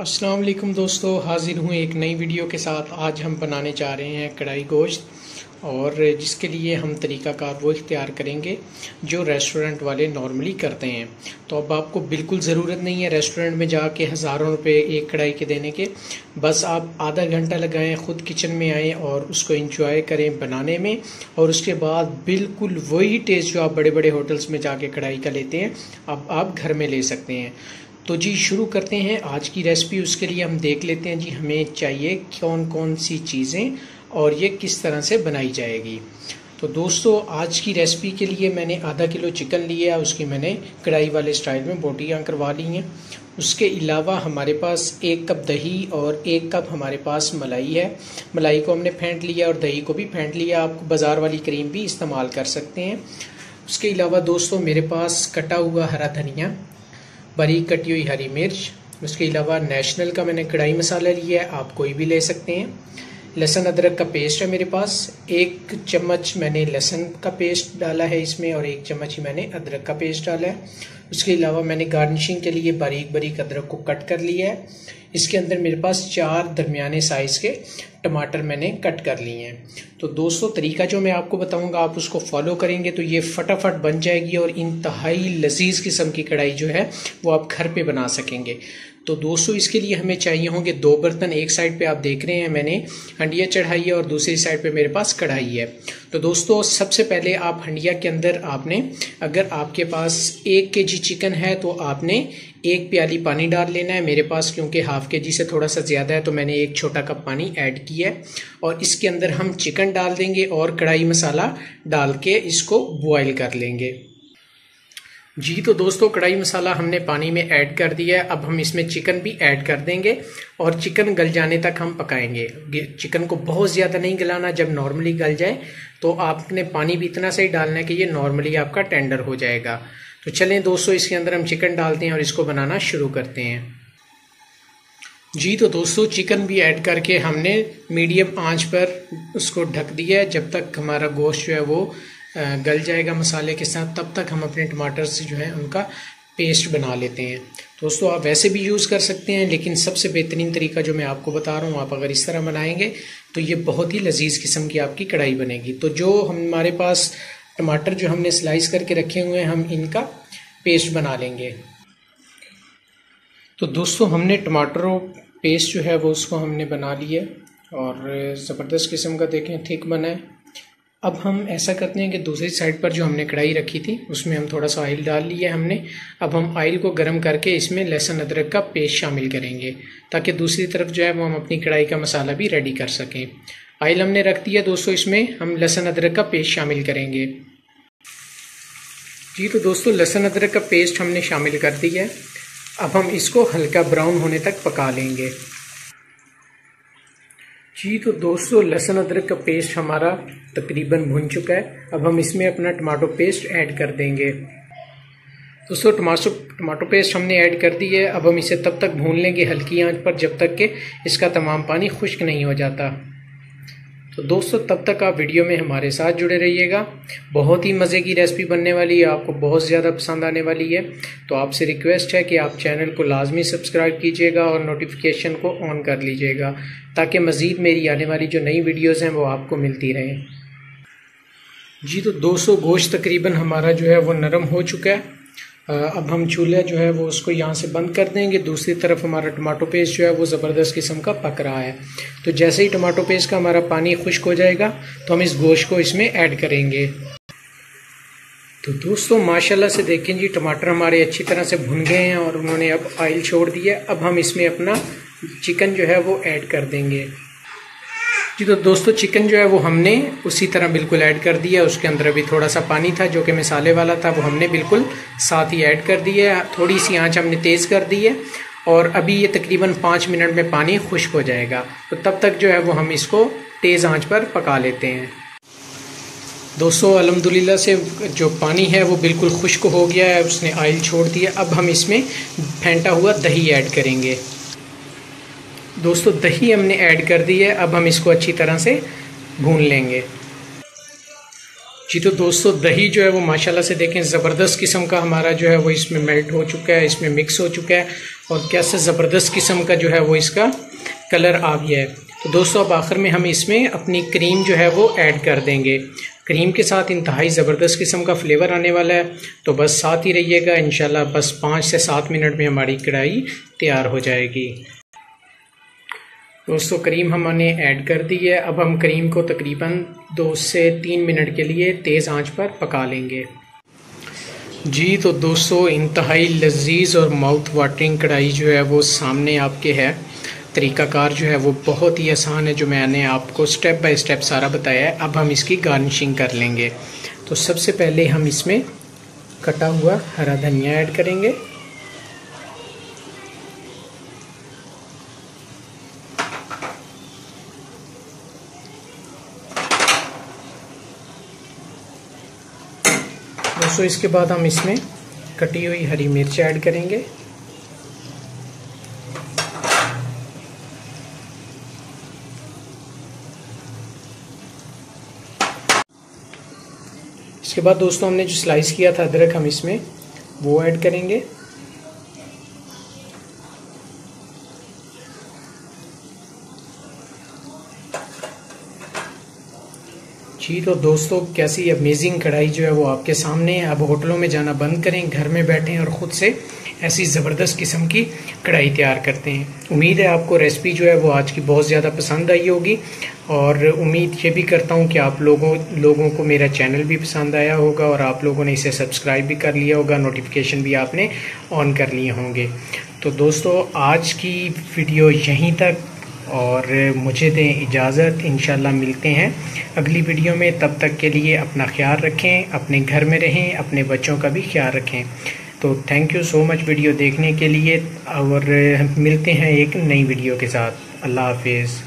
अस्सलाम वालेकुम दोस्तों, हाजिर हूँ एक नई वीडियो के साथ। आज हम बनाने जा रहे हैं कढ़ाई गोश्त और जिसके लिए हम तरीक़ाकार वो इख्तियार करेंगे जो रेस्टोरेंट वाले नॉर्मली करते हैं। तो अब आपको बिल्कुल ज़रूरत नहीं है रेस्टोरेंट में जाके हज़ारों रुपए एक कढ़ाई के देने के। बस आप आधा घंटा लगाएँ, ख़ुद किचन में आएँ और उसको इंजॉय करें बनाने में और उसके बाद बिल्कुल वही टेस्ट जो आप बड़े बड़े होटल्स में जाके कढ़ाई का लेते हैं, अब आप घर में ले सकते हैं। तो जी, शुरू करते हैं आज की रेसिपी उसके लिए हम देख लेते हैं जी, हमें चाहिए कौन कौन सी चीज़ें और ये किस तरह से बनाई जाएगी। तो दोस्तों, आज की रेसिपी के लिए मैंने आधा किलो चिकन लिया है उसकी मैंने कढ़ाई वाले स्टाइल में बोटियाँ करवा ली हैं। उसके अलावा हमारे पास एक कप दही और एक कप हमारे पास मलाई है। मलाई को हमने फेंट लिया और दही को भी फेंट लिया। आप बाज़ार वाली क्रीम भी इस्तेमाल कर सकते हैं। उसके अलावा दोस्तों, मेरे पास कटा हुआ हरा धनिया बारीक कटी हुई हरी मिर्च, उसके अलावा नेशनल का मैंने कढ़ाई मसाला लिया है, आप कोई भी ले सकते हैं। लहसन अदरक का पेस्ट है मेरे पास। एक चम्मच मैंने लहसन का पेस्ट डाला है इसमें और एक चम्मच ही मैंने अदरक का पेस्ट डाला है। उसके अलावा मैंने गार्निशिंग के लिए बारीक बारीक अदरक को कट कर लिया है। इसके अंदर मेरे पास चार दरमियाने साइज़ के टमाटर मैंने कट कर लिए हैं। तो दोस्तों, तरीका जो मैं आपको बताऊँगा, आप उसको फॉलो करेंगे तो ये फटाफट बन जाएगी और इंतहाई लजीज किस्म की कढ़ाई जो है, वो आप घर पे बना सकेंगे। तो दोस्तों इसके लिए हमें चाहिए होंगे दो बर्तन, एक साइड पे आप देख रहे हैं मैंने हंडिया चढ़ाई है और दूसरी साइड पे मेरे पास कढ़ाई है। तो दोस्तों, सबसे पहले आप हंडिया के अंदर आपने, अगर आपके पास एक के जी चिकन है तो आपने एक प्याली पानी डाल लेना है। मेरे पास क्योंकि हाफ़ के जी से थोड़ा सा ज़्यादा है तो मैंने एक छोटा कप पानी ऐड किया है और इसके अंदर हम चिकन डाल देंगे और कढ़ाई मसाला डाल के इसको बॉयल कर लेंगे। जी तो दोस्तों, कढ़ाई मसाला हमने पानी में ऐड कर दिया है। अब हम इसमें चिकन भी ऐड कर देंगे और चिकन गल जाने तक हम पकाएँगे। चिकन को बहुत ज़्यादा नहीं गलाना, जब नॉर्मली गल जाए तो आपने पानी भी इतना सही डालना है कि ये नॉर्मली आपका टेंडर हो जाएगा। तो चलें दोस्तों, इसके अंदर हम चिकन डालते हैं और इसको बनाना शुरू करते हैं। जी तो दोस्तों, चिकन भी ऐड करके हमने मीडियम आँच पर उसको ढक दिया है। जब तक हमारा गोश्त जो है वो गल जाएगा मसाले के साथ, तब तक हम अपने टमाटर से जो है उनका पेस्ट बना लेते हैं। दोस्तों, आप वैसे भी यूज़ कर सकते हैं, लेकिन सबसे बेहतरीन तरीका जो मैं आपको बता रहा हूँ, आप अगर इस तरह बनाएँगे तो ये बहुत ही लजीज किस्म की आपकी कढ़ाई बनेगी। तो जो हमारे पास टमाटर जो हमने स्लाइस करके रखे हुए हैं, हम इनका पेस्ट बना लेंगे। तो दोस्तों, हमने टमाटरों पेस्ट जो है, वो उसको हमने बना लिया और ज़बरदस्त किस्म का देखें थिक बना है। अब हम ऐसा करते हैं कि दूसरी साइड पर जो हमने कढ़ाई रखी थी, उसमें हम थोड़ा सा ऑयल डाल लिया हमने। अब हम ऑयल को गर्म करके इसमें लहसुन अदरक का पेस्ट शामिल करेंगे, ताकि दूसरी तरफ़ जो है वो हम अपनी कढ़ाई का मसाला भी रेडी कर सकें। ऑयल हमने रख दिया दोस्तों इसमें, हम लहसुन अदरक का पेस्ट शामिल करेंगे। जी तो दोस्तों लहसुन अदरक का पेस्ट हमने शामिल कर दिया है। अब हम इसको हल्का ब्राउन होने तक पका लेंगे। जी तो दोस्तों, लहसुन अदरक का पेस्ट हमारा तकरीबन भुन चुका है। अब हम इसमें अपना टमाटो पेस्ट ऐड कर देंगे। दोस्तों टमाटो टमाटो पेस्ट हमने ऐड कर दी है। अब हम इसे तब तक भून लेंगे हल्की आँच पर, जब तक के इसका तमाम पानी खुश्क नहीं हो जाता। तो दोस्तों, तब तक आप वीडियो में हमारे साथ जुड़े रहिएगा। बहुत ही मज़े की रेसिपी बनने वाली है आपको बहुत ज़्यादा पसंद आने वाली है। तो आपसे रिक्वेस्ट है कि आप चैनल को लाजमी सब्सक्राइब कीजिएगा और नोटिफिकेशन को ऑन कर लीजिएगा, ताकि मज़ीद मेरी आने वाली जो नई वीडियोज़ हैं, वो आपको मिलती रहें। जी तो 200 गोश्त तकरीबन हमारा जो है, वो नरम हो चुका है। अब हम चूल्हा जो है वो उसको यहाँ से बंद कर देंगे। दूसरी तरफ़ हमारा टमाटो पेस्ट जो है वो ज़बरदस्त किस्म का पक रहा है। तो जैसे ही टमाटो पेस्ट का हमारा पानी खुश्क हो जाएगा तो हम इस गोश्त को इसमें ऐड करेंगे। तो दोस्तों, माशाल्लाह से देखें जी, टमाटर हमारे अच्छी तरह से भुन गए हैं और उन्होंने अब ऑयल छोड़ दिया अब हम इसमें अपना चिकन जो है वो ऐड कर देंगे। जी तो दोस्तों चिकन जो है वो हमने उसी तरह बिल्कुल ऐड कर दिया। उसके अंदर अभी थोड़ा सा पानी था, जो कि मसाले वाला था, वो हमने बिल्कुल साथ ही ऐड कर दिया थोड़ी सी आँच हमने तेज़ कर दी है और अभी ये तकरीबन पाँच मिनट में पानी खुश्क हो जाएगा। तो तब तक जो है वो हम इसको तेज़ आँच पर पका लेते हैं। दोस्तों अलहमदिल्ला से जो पानी है वो बिल्कुल खुश्क हो गया है, उसने ऑयल छोड़ दिया। अब हम इसमें फेंटा हुआ दही ऐड करेंगे। दोस्तों, दही हमने ऐड कर दी है। अब हम इसको अच्छी तरह से भून लेंगे। जी तो दोस्तों, दही जो है वो माशाल्लाह से देखें, ज़बरदस्त किस्म का हमारा जो है वो इसमें मेल्ट हो चुका है, इसमें मिक्स हो चुका है और कैसे ज़बरदस्त किस्म का जो है वो इसका कलर आ गया है। तो दोस्तों, अब आखिर में हम इसमें अपनी क्रीम जो है वो ऐड कर देंगे। क्रीम के साथ इंतहाई ज़बरदस्त किस्म का फ्लेवर आने वाला है। तो बस साथ ही रहिएगा इन बस पाँच से सात मिनट में हमारी कढ़ाई तैयार हो जाएगी। दोस्तों, क्रीम हमने ऐड कर दी है। अब हम क्रीम को तकरीबन दो से तीन मिनट के लिए तेज़ आँच पर पका लेंगे। जी तो दोस्तों, इंतहाई लजीज और माउथ वाटरिंग कढ़ाई जो है, वो सामने आपके है। तरीक़ाकार जो है, वो बहुत ही आसान है, जो मैंने आपको स्टेप बाय स्टेप सारा बताया है। अब हम इसकी गार्निशिंग कर लेंगे। तो सबसे पहले हम इसमें कटा हुआ हरा धनिया ऐड करेंगे। दोस्तों, इसके बाद हम इसमें कटी हुई हरी मिर्च ऐड करेंगे। इसके बाद दोस्तों, हमने जो स्लाइस किया था अदरक, हम इसमें वो ऐड करेंगे। जी तो दोस्तों, कैसी अमेजिंग कढ़ाई जो है वो आपके सामने है। अब होटलों में जाना बंद करें, घर में बैठें और ख़ुद से ऐसी ज़बरदस्त किस्म की कढ़ाई तैयार करते हैं। उम्मीद है आपको रेसिपी जो है वो आज की बहुत ज़्यादा पसंद आई होगी। और उम्मीद ये भी करता हूँ कि आप लोगों लोगों को मेरा चैनल भी पसंद आया होगा और आप लोगों ने इसे सब्सक्राइब भी कर लिया होगा नोटिफिकेशन भी आपने ऑन कर लिए होंगे। तो दोस्तों, आज की वीडियो यहीं तक। और मुझे दें इजाज़त इन मिलते हैं अगली वीडियो में। तब तक के लिए अपना ख्याल रखें, अपने घर में रहें, अपने बच्चों का भी ख्याल रखें। तो thank you so much video देखने के लिए और मिलते हैं एक नई वीडियो के साथ। अल्लाह हाफिज़।